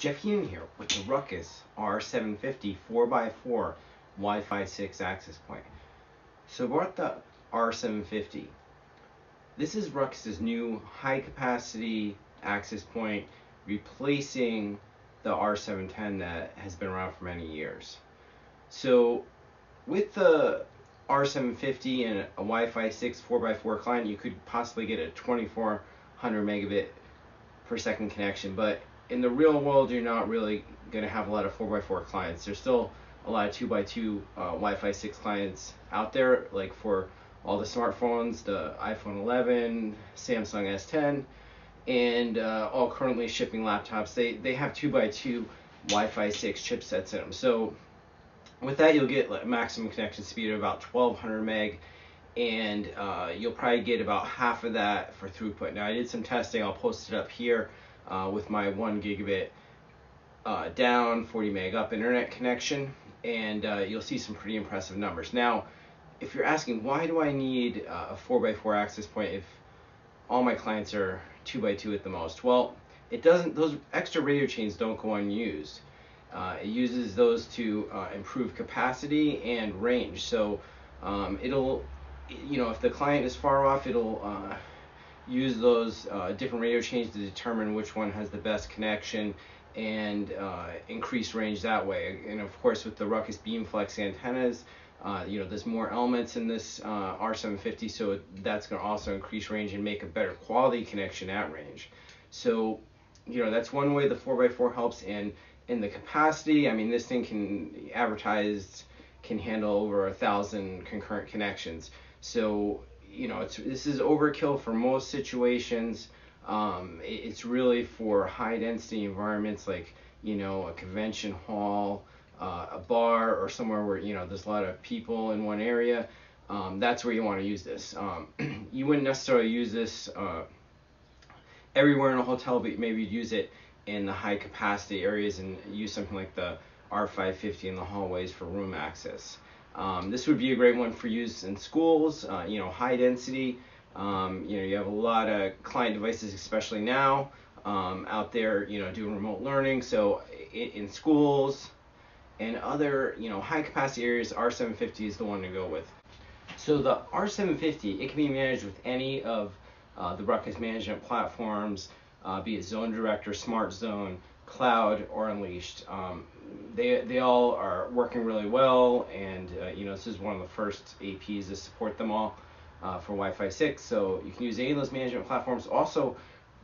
Jeff Keenan here with the Ruckus R750 4x4 Wi-Fi 6 access point. So brought the R750. This is Ruckus's new high capacity access point replacing the R710 that has been around for many years. So with the R750 and a Wi-Fi 6 4x4 client, you could possibly get a 2400 megabit per second connection, but in the real world, you're not really going to have a lot of 4x4 clients. There's still a lot of 2x2 uh, Wi-Fi 6 clients out there, like for all the smartphones, the iPhone 11, Samsung S10, and uh, all currently shipping laptops. They they have 2x2 Wi-Fi 6 chipsets in them. So with that, you'll get like, maximum connection speed of about 1200 meg, and uh, you'll probably get about half of that for throughput. Now I did some testing. I'll post it up here uh, with my one gigabit uh, down, 40 meg up internet connection, and uh, you'll see some pretty impressive numbers. Now, if you're asking why do I need uh, a 4x4 access point if all my clients are 2x2 at the most? Well, it doesn't. Those extra radio chains don't go unused. Uh, it uses those to uh, improve capacity and range. So um, it'll, you know, if the client is far off, it'll use those uh, different radio chains to determine which one has the best connection and uh, increase range that way. And of course, with the Ruckus Beamflex antennas, uh, you know, there's more elements in this uh, R750, so that's going to also increase range and make a better quality connection at range. So, you know, that's one way the 4x4 helps. And in the capacity, I mean, this thing can advertised can handle over a thousand concurrent connections. So you know, it's this is overkill for most situations. Um, it, it's really for high density environments like you know a convention hall, uh, a bar, or somewhere where you know there's a lot of people in one area. Um, that's where you want to use this. Um, you wouldn't necessarily use this uh, everywhere in a hotel, but maybe you'd use it in the high capacity areas and use something like the R550 in the hallways for room access. Um, this would be a great one for use in schools, uh, you know, high density. Um, you know, you have a lot of client devices, especially now, um, out there, you know, doing remote learning. So in, in, schools and other, you know, high capacity areas, R750 is the one to go with. So the R750, it can be managed with any of uh, the Ruckus management platforms, uh, be it Zone Director, Smart Zone, Cloud, or Unleashed. Um, they they all are working really well, and uh, you know this is one of the first APs to support them all uh, for Wi-Fi 6. So you can use any of those management platforms. Also,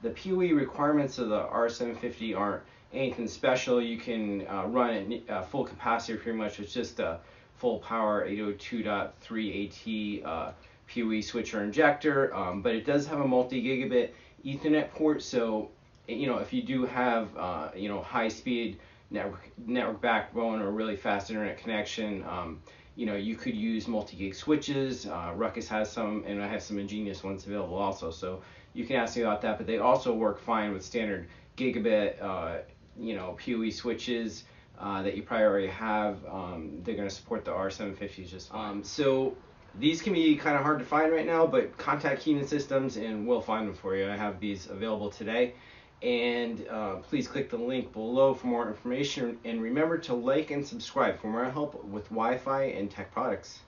the PoE requirements of the R750 aren't anything special. You can uh, run at uh, full capacity pretty much. It's just a full power 802.3 AT uh, PoE switcher injector, um, but it does have a multi-gigabit Ethernet port. So you know if you do have uh, you know high speed network network backbone or really fast internet connection. Um, you know, you could use multi-gig switches. Uh, Ruckus has some, and I have some EnGenius ones available also. So you can ask me about that. But they also work fine with standard gigabit, uh, you know, PoE switches uh, that you probably already have. Um, they're going to support the R750s just fine. Um, so these can be kind of hard to find right now, but contact Keenan Systems and we'll find them for you. I have these available today and uh, please click the link below for more information and remember to like and subscribe for more help with Wi-Fi and tech products.